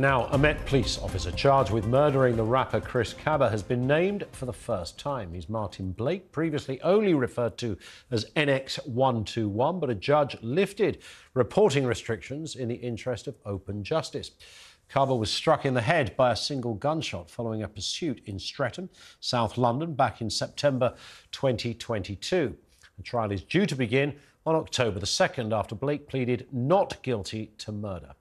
Now, a Met police officer charged with murdering the rapper Chris Kaba has been named for the first time. He's Martyn Blake, previously only referred to as NX121, but a judge lifted reporting restrictions in the interest of open justice. Kaba was struck in the head by a single gunshot following a pursuit in Streatham, South London, back in September 2022. The trial is due to begin on October the 2nd after Blake pleaded not guilty to murder.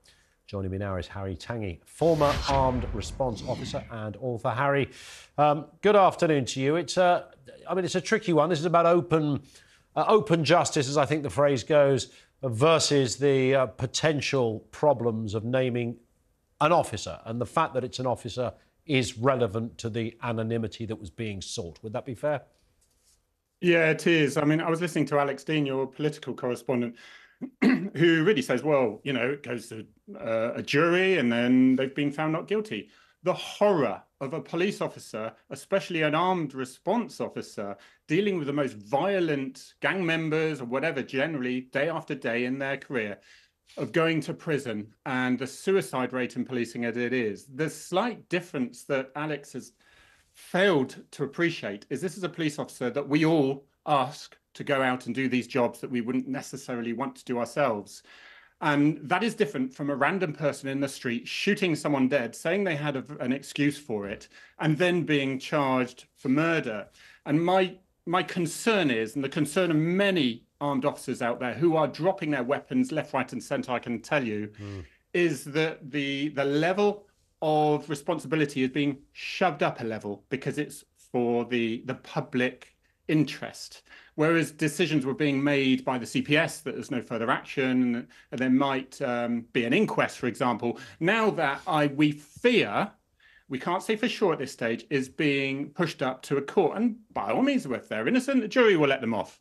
Joining me now is Harry Tangye, former armed response officer and author. Harry, um, good afternoon to you. It's a, I mean, it's a tricky one. This is about open, uh, open justice, as I think the phrase goes, versus the uh, potential problems of naming an officer, and the fact that it's an officer is relevant to the anonymity that was being sought. Would that be fair? Yeah, it is. I mean, I was listening to Alex Dean, your political correspondent, who really says, well, you know, it goes to uh, a jury and then they've been found not guilty. The horror of a police officer, especially an armed response officer, dealing with the most violent gang members or whatever, generally day after day in their career, of going to prison and the suicide rate in policing as it is. The slight difference that Alex has failed to appreciate is this is a police officer that we all ask to go out and do these jobs that we wouldn't necessarily want to do ourselves. And that is different from a random person in the street shooting someone dead, saying they had a, an excuse for it, and then being charged for murder. And my my concern is, and the concern of many armed officers out there who are dropping their weapons left, right, and centre, I can tell you, mm. is that the the level of responsibility is being shoved up a level because it's for the the public interest. Whereas decisions were being made by the CPS that there's no further action and there might um, be an inquest, for example. Now that I we fear, we can't say for sure at this stage, is being pushed up to a court. And by all means, if they're innocent, the jury will let them off.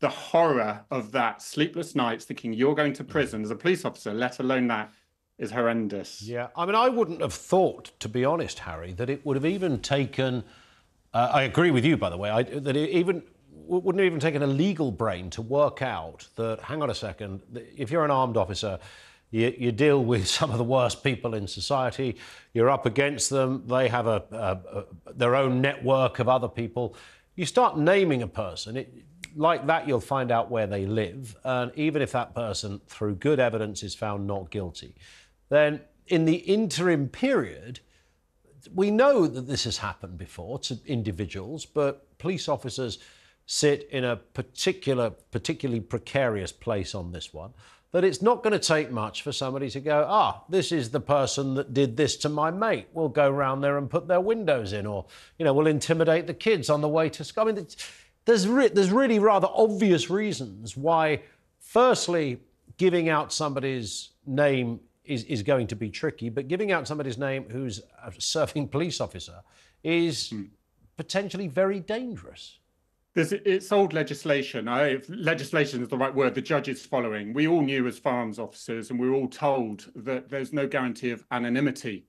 The horror of that, sleepless nights, thinking you're going to prison as a police officer, let alone that, is horrendous. Yeah, I mean, I wouldn't have thought, to be honest, Harry, that it would have even taken uh, I agree with you, by the way, I, that it even wouldn't even taken a legal brain to work out that, hang on a second, if you're an armed officer, you, you, deal with some of the worst people in society. You're up against them. They have a, a, a, their own network of other people. You start naming a person. It, like that, you'll find out where they live. And even if that person, through good evidence, is found not guilty, then in the interim period, we know that this has happened before to individuals, but police officers sit in a particular, particularly precarious place on this one. That it's not going to take much for somebody to go, ah, this is the person that did this to my mate. We'll go round there and put their windows in, or you know, we'll intimidate the kids on the way to school. I mean, there's re- there's really rather obvious reasons why, firstly, giving out somebody's name is, is going to be tricky. But giving out somebody's name who's a serving police officer is mm. potentially very dangerous. There's, it's old legislation. I, legislation is the right word. The judge is following. We all knew as firearms officers, and we were all told that there's no guarantee of anonymity,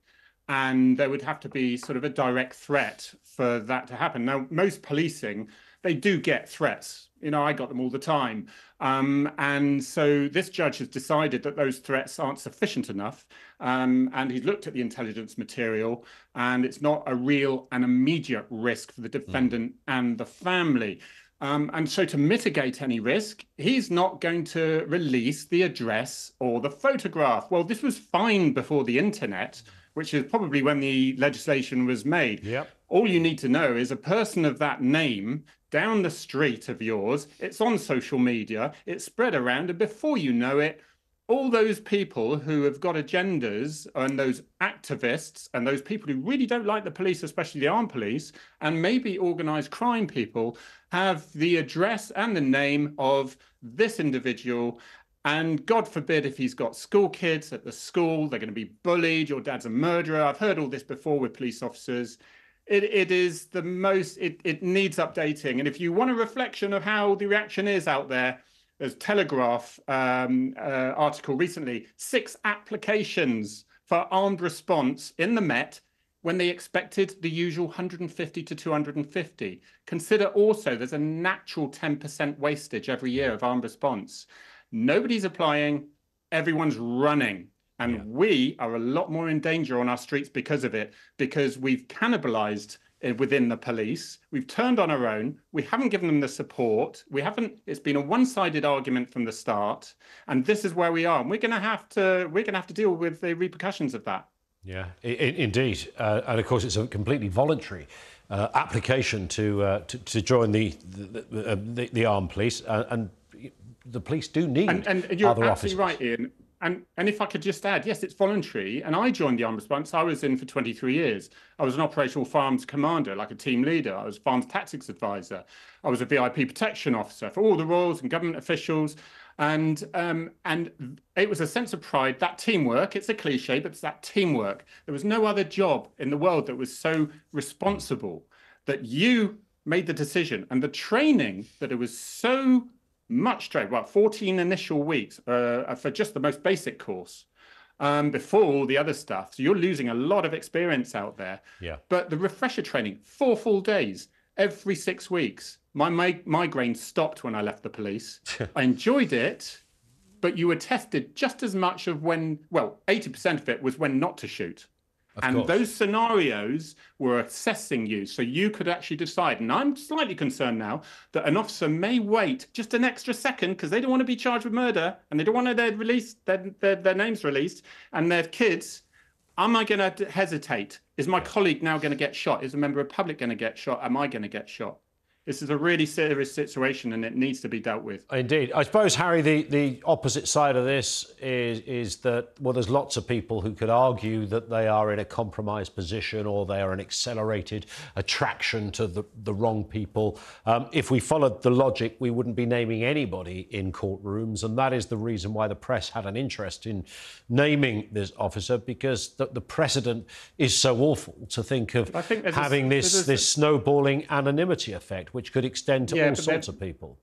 and there would have to be sort of a direct threat for that to happen. Now, most policing they do get threats. You know, I got them all the time. Um, and so this judge has decided that those threats aren't sufficient enough. Um, and he's looked at the intelligence material, and it's not a real and immediate risk for the hmm. defendant mm. and the family. Um, and so, to mitigate any risk, he's not going to release the address or the photograph. Well, this was fine before the internet, which is probably when the legislation was made. Yep. All you need to know is a person of that name down the street of yours, it's on social media, it's spread around, and before you know it, all those people who have got agendas and those activists and those people who really don't like the police, especially the armed police, and maybe organized crime people, have the address and the name of this individual. And God forbid if he's got school kids at the school, they're going to be bullied, your dad's a murderer. I've heard all this before with police officers it, it is the most it, it needs updating. And if you want a reflection of how the reaction is out there there's telegraph um, uh, article recently. Six applications for armed response in the met when they expected the usual 150 to 250 consider also there's a natural 10% wastage every year of armed response. Nobody's applying. Everyone's running And yeah. we are a lot more in danger on our streets because of it, because we've cannibalized within the police. We've turned on our own. We haven't given them the support. We haven't. It's been a one-sided argument from the start, and this is where we are. And we're going to have to. We're going to have to deal with the repercussions of that. Yeah, indeed, uh, and of course, it's a completely voluntary uh, application to, uh, to, to join the the, uh, the, the armed police, uh, and the police do need and, and you're absolutely right, Ian. And, and if I could just add, yes, it's voluntary. And I joined the armed response. I was in for 23 years. I was an operational firearms commander, like a team leader. I was firearms tactics advisor. I was a VIP protection officer for all the royals and government officials. And um, and it was a sense of pride, that teamwork. It's a cliche, but it's that teamwork. There was no other job in the world that was so responsible that you made the decision and the training that it was so much trade, well, 14 initial weeks uh, for just the most basic course um, before all the other stuff. So you're losing a lot of experience out there. Yeah. But the refresher training, four full days every six weeks. My migraine stopped when I left the police. I enjoyed it, but you were tested just as much of when, well, 80% of it was when not to shoot. Of and course. those scenarios were assessing you. So you could actually decide. And I'm slightly concerned now that an officer may wait just an extra second because they don't want to be charged with murder and they don't want their release their, their, their names released and their kids. Am I going to hesitate? Is my colleague now going to get shot? Is a member of public going to get shot? Am I going to get shot? This is a really serious situation and it needs to be dealt with. Indeed. I suppose, Harry, the, the opposite side of this is, is that, well, there's lots of people who could argue that they are in a compromised position or they are an accelerated attraction to the, the wrong people. Um, if we followed the logic, we wouldn't be naming anybody in courtrooms. And that is the reason why the press had an interest in naming this officer because the, the precedent is so awful to think of having a, this, this snowballing anonymity effect which could extend to yeah, all sorts of people.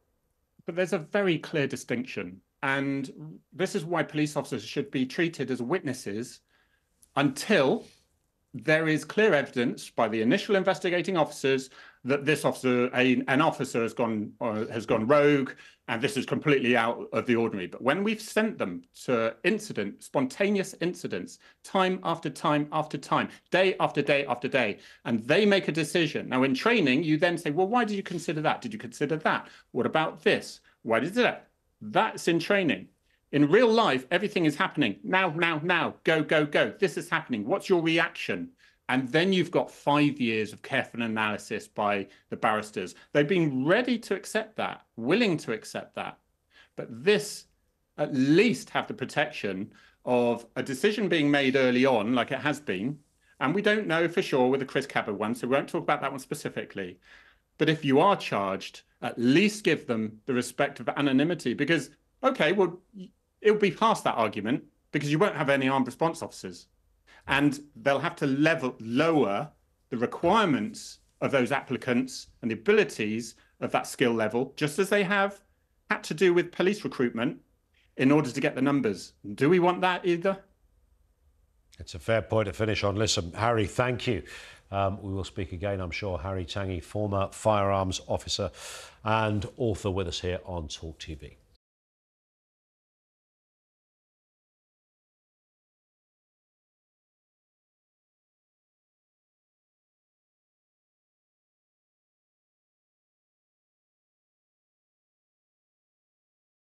But there's a very clear distinction. And this is why police officers should be treated as witnesses until there is clear evidence by the initial investigating officers that this officer, a, an officer, has gone uh, has gone rogue, and this is completely out of the ordinary. But when we've sent them to incident, spontaneous incidents, time after time after time, day after day after day, and they make a decision. Now, in training, you then say, "Well, why did you consider that? Did you consider that? What about this? Why did that?" That's in training. In real life, everything is happening now, now, now. Go, go, go. This is happening. What's your reaction? And then you've got five years of careful analysis by the barristers. They've been ready to accept that, willing to accept that. But this at least have the protection of a decision being made early on, like it has been. And we don't know for sure with the Chris Kaba one, so we won't talk about that one specifically. But if you are charged, at least give them the respect of anonymity because, okay, well, it'll be past that argument because you won't have any armed response officers and they'll have to level lower the requirements of those applicants and the abilities of that skill level, just as they have had to do with police recruitment in order to get the numbers. Do we want that either? It's a fair point to finish on. Listen, Harry, thank you. Um, we will speak again, I'm sure. Harry Tangye, former firearms officer and author with us here on Talk TV.